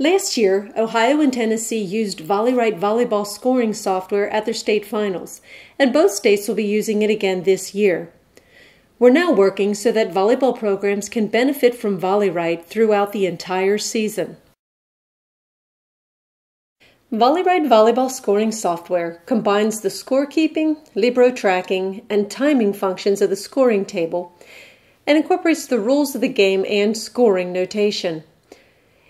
Last year, Ohio and Tennessee used VolleyWrite volleyball scoring software at their state finals, and both states will be using it again this year. We're now working so that volleyball programs can benefit from VolleyWrite throughout the entire season. VolleyWrite volleyball scoring software combines the scorekeeping, libero tracking, and timing functions of the scoring table and incorporates the rules of the game and scoring notation.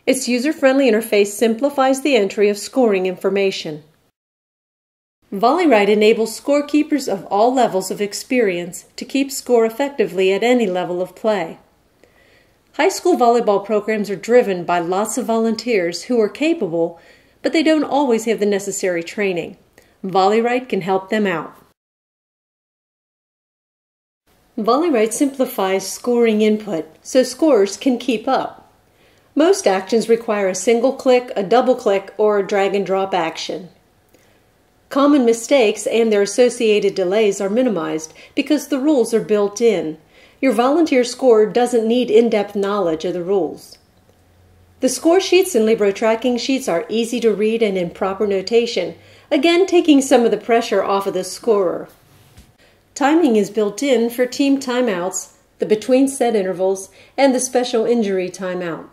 Its user-friendly interface simplifies the entry of scoring information. VolleyWrite enables scorekeepers of all levels of experience to keep score effectively at any level of play. High school volleyball programs are driven by lots of volunteers who are capable, but they don't always have the necessary training. VolleyWrite can help them out. VolleyWrite simplifies scoring input so scorers can keep up. Most actions require a single click, a double click, or a drag and drop action. Common mistakes and their associated delays are minimized because the rules are built in. Your volunteer scorer doesn't need in-depth knowledge of the rules. The score sheets and Libero tracking sheets are easy to read and in proper notation, again taking some of the pressure off of the scorer. Timing is built in for team timeouts, the between set intervals, and the special injury timeout.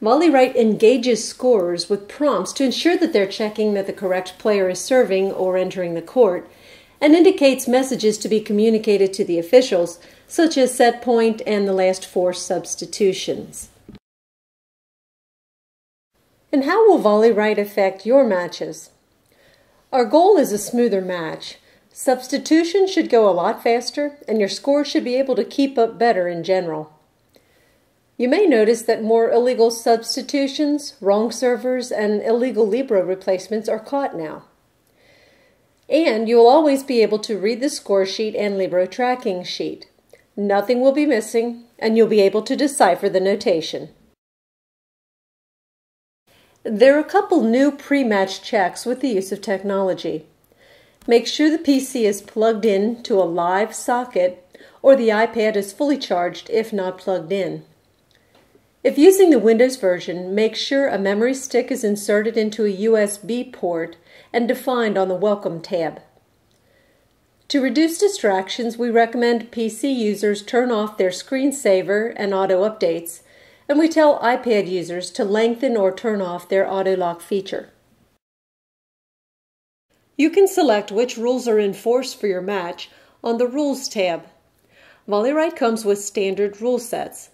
VolleyWrite engages scorers with prompts to ensure that they're checking that the correct player is serving or entering the court, and indicates messages to be communicated to the officials, such as set point and the last four substitutions. And how will VolleyWrite affect your matches? Our goal is a smoother match. Substitution should go a lot faster, and your score should be able to keep up better in general. You may notice that more illegal substitutions, wrong servers, and illegal Libero replacements are caught now. And you'll always be able to read the score sheet and Libero tracking sheet. Nothing will be missing, and you'll be able to decipher the notation. There are a couple new pre-match checks with the use of technology. Make sure the PC is plugged in to a live socket or the iPad is fully charged if not plugged in. If using the Windows version, make sure a memory stick is inserted into a USB port and defined on the Welcome tab. To reduce distractions, we recommend PC users turn off their screensaver and auto updates, and we tell iPad users to lengthen or turn off their auto lock feature. You can select which rules are in force for your match on the Rules tab. VolleyWrite comes with standard rule sets.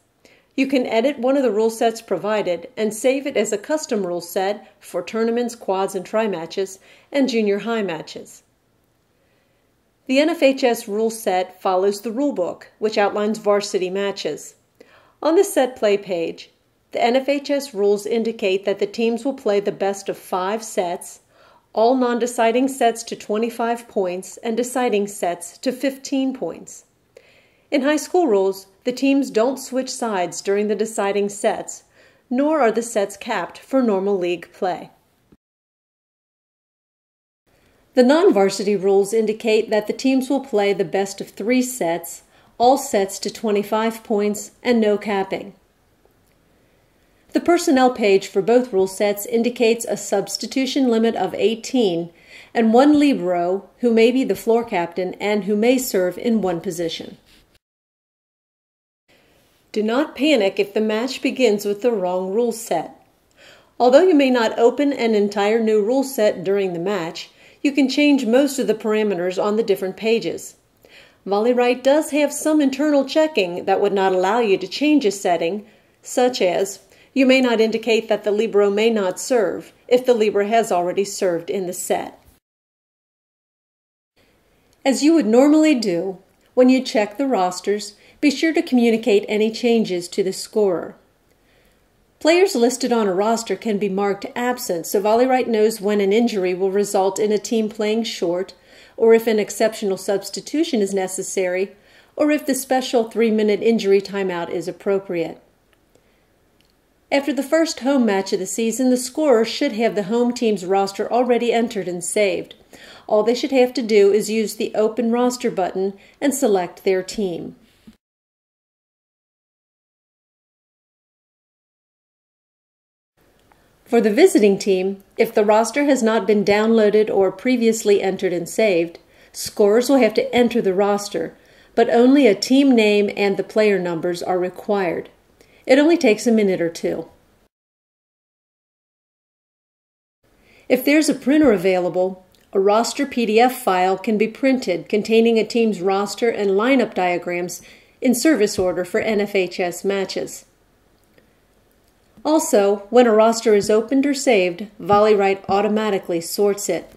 You can edit one of the rule sets provided and save it as a custom rule set for tournaments, quads, and tri matches, and junior high matches. The NFHS rule set follows the rulebook, which outlines varsity matches. On the set play page, the NFHS rules indicate that the teams will play the best of five sets, all non deciding sets to 25 points, and deciding sets to 15 points. In high school rules, the teams don't switch sides during the deciding sets, nor are the sets capped for normal league play. The non-varsity rules indicate that the teams will play the best of three sets, all sets to 25 points, and no capping. The personnel page for both rule sets indicates a substitution limit of 18 and one libero who may be the floor captain and who may serve in one position. Do not panic if the match begins with the wrong rule set. Although you may not open an entire new rule set during the match, you can change most of the parameters on the different pages. VolleyWrite does have some internal checking that would not allow you to change a setting, such as you may not indicate that the Libero may not serve if the Libero has already served in the set. As you would normally do, when you check the rosters, be sure to communicate any changes to the scorer. Players listed on a roster can be marked absent, so VolleyWrite knows when an injury will result in a team playing short, or if an exceptional substitution is necessary, or if the special three minute injury timeout is appropriate. After the first home match of the season, the scorer should have the home team's roster already entered and saved. All they should have to do is use the Open Roster button and select their team. For the visiting team, if the roster has not been downloaded or previously entered and saved, scorers will have to enter the roster, but only a team name and the player numbers are required. It only takes a minute or two. If there's a printer available, a roster PDF file can be printed containing a team's roster and lineup diagrams in service order for NFHS matches. Also, when a roster is opened or saved, VolleyWrite automatically sorts it.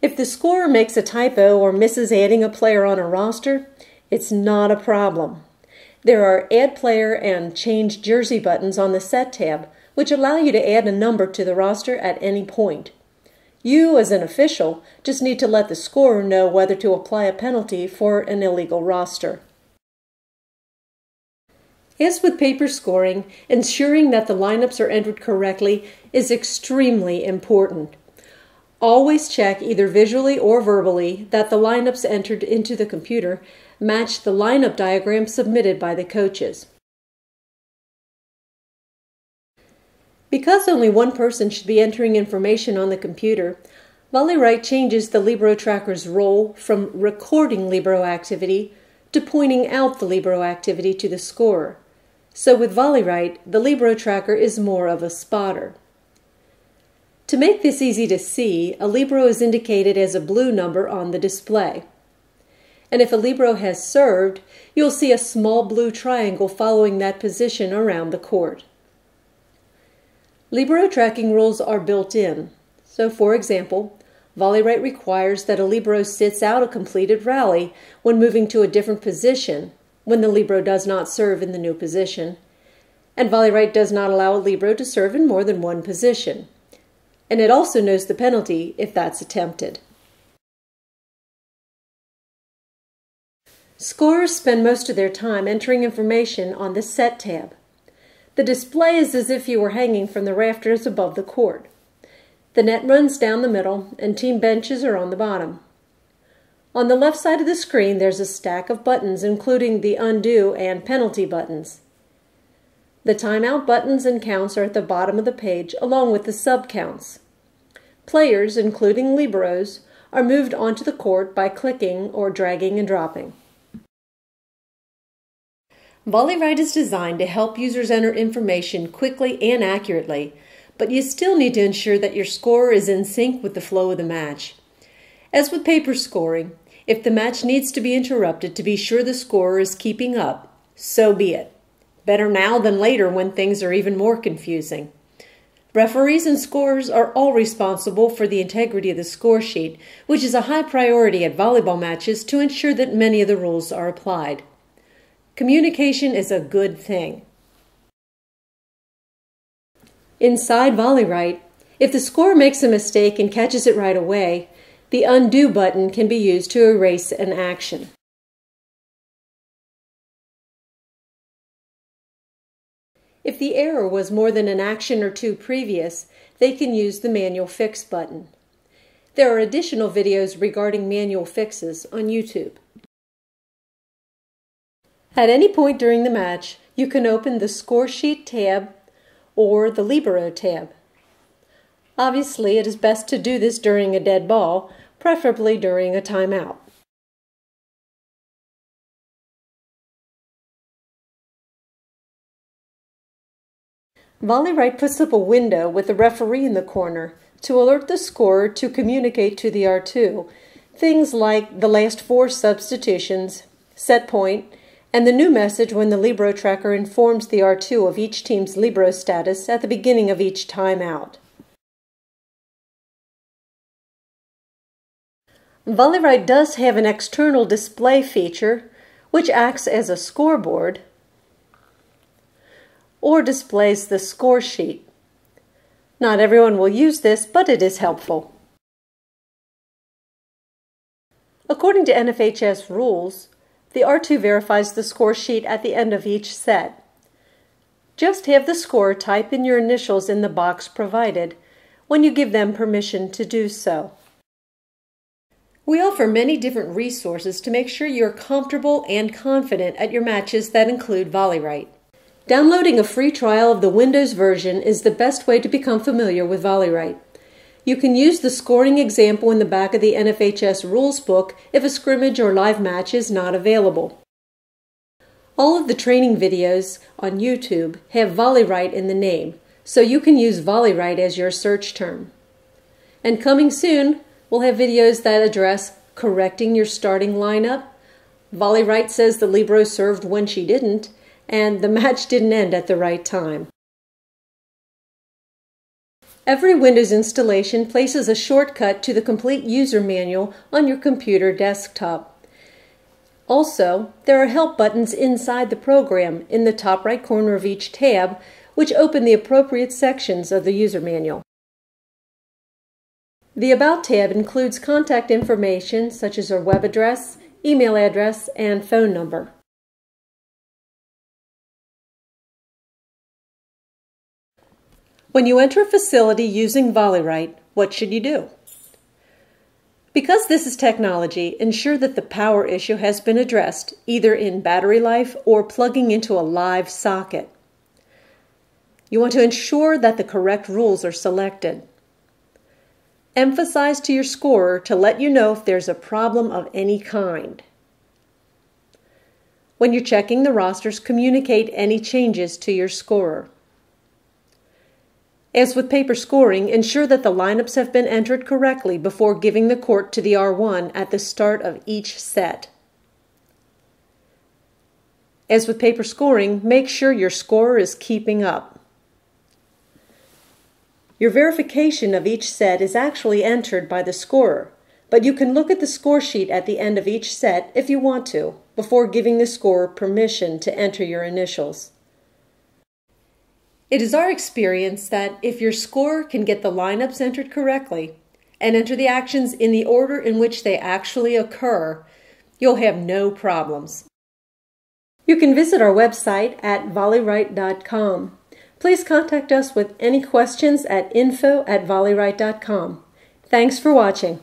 If the scorer makes a typo or misses adding a player on a roster, it's not a problem. There are Add Player and Change Jersey buttons on the Set tab, which allow you to add a number to the roster at any point. You, as an official, just need to let the scorer know whether to apply a penalty for an illegal roster. As with paper scoring, ensuring that the lineups are entered correctly is extremely important. Always check either visually or verbally that the lineups entered into the computer match the lineup diagram submitted by the coaches. Because only one person should be entering information on the computer, VolleyWrite changes the Libero tracker's role from recording Libero activity to pointing out the Libero activity to the scorer. So with VolleyWrite, the Libero tracker is more of a spotter. To make this easy to see, a Libero is indicated as a blue number on the display. And if a Libero has served, you'll see a small blue triangle following that position around the court. Libero tracking rules are built in. So, for example, VolleyWrite requires that a Libero sits out a completed rally when moving to a different position when the Libero does not serve in the new position, and VolleyWrite does not allow a Libero to serve in more than one position. And it also knows the penalty if that's attempted. Scorers spend most of their time entering information on the Set tab. The display is as if you were hanging from the rafters above the court. The net runs down the middle, and team benches are on the bottom. On the left side of the screen, there's a stack of buttons, including the undo and penalty buttons. The timeout buttons and counts are at the bottom of the page, along with the sub counts. Players, including liberos, are moved onto the court by clicking or dragging and dropping. VolleyWrite is designed to help users enter information quickly and accurately, but you still need to ensure that your score is in sync with the flow of the match. As with paper scoring, if the match needs to be interrupted to be sure the scorer is keeping up, so be it. Better now than later when things are even more confusing. Referees and scorers are all responsible for the integrity of the score sheet, which is a high priority at volleyball matches to ensure that many of the rules are applied. Communication is a good thing. Inside VolleyWrite, if the scorer makes a mistake and catches it right away, the Undo button can be used to erase an action. If the error was more than an action or two previous, they can use the Manual Fix button. There are additional videos regarding manual fixes on YouTube. At any point during the match, you can open the Score Sheet tab or the Libero tab. Obviously, it is best to do this during a dead ball, preferably during a timeout. VolleyWrite puts up a window with the referee in the corner to alert the scorer to communicate to the R2 things like the last four substitutions, set point, and the new message when the Libero tracker informs the R2 of each team's Libero status at the beginning of each timeout. VolleyWrite does have an external display feature which acts as a scoreboard or displays the score sheet. Not everyone will use this, but it is helpful. According to NFHS rules, the R2 verifies the score sheet at the end of each set. Just have the scorer type in your initials in the box provided when you give them permission to do so. We offer many different resources to make sure you're comfortable and confident at your matches that include VolleyWrite. Downloading a free trial of the Windows version is the best way to become familiar with VolleyWrite. You can use the scoring example in the back of the NFHS rules book if a scrimmage or live match is not available. All of the training videos on YouTube have VolleyWrite in the name, so you can use VolleyWrite as your search term. And coming soon, we'll have videos that address correcting your starting lineup. VolleyWrite says the Libero served when she didn't, and the match didn't end at the right time. Every Windows installation places a shortcut to the complete user manual on your computer desktop. Also, there are help buttons inside the program in the top right corner of each tab, which open the appropriate sections of the user manual. The About tab includes contact information such as our web address, email address, and phone number. When you enter a facility using VolleyWrite, what should you do? Because this is technology, ensure that the power issue has been addressed, either in battery life or plugging into a live socket. You want to ensure that the correct rules are selected. Emphasize to your scorer to let you know if there's a problem of any kind. When you're checking the rosters, communicate any changes to your scorer. As with paper scoring, ensure that the lineups have been entered correctly before giving the court to the R1 at the start of each set. As with paper scoring, make sure your scorer is keeping up. Your verification of each set is actually entered by the scorer, but you can look at the score sheet at the end of each set if you want to, before giving the scorer permission to enter your initials. It is our experience that if your scorer can get the lineups entered correctly and enter the actions in the order in which they actually occur, you'll have no problems. You can visit our website at volleywrite.com. Please contact us with any questions at info at volleywrite.com. Thanks for watching.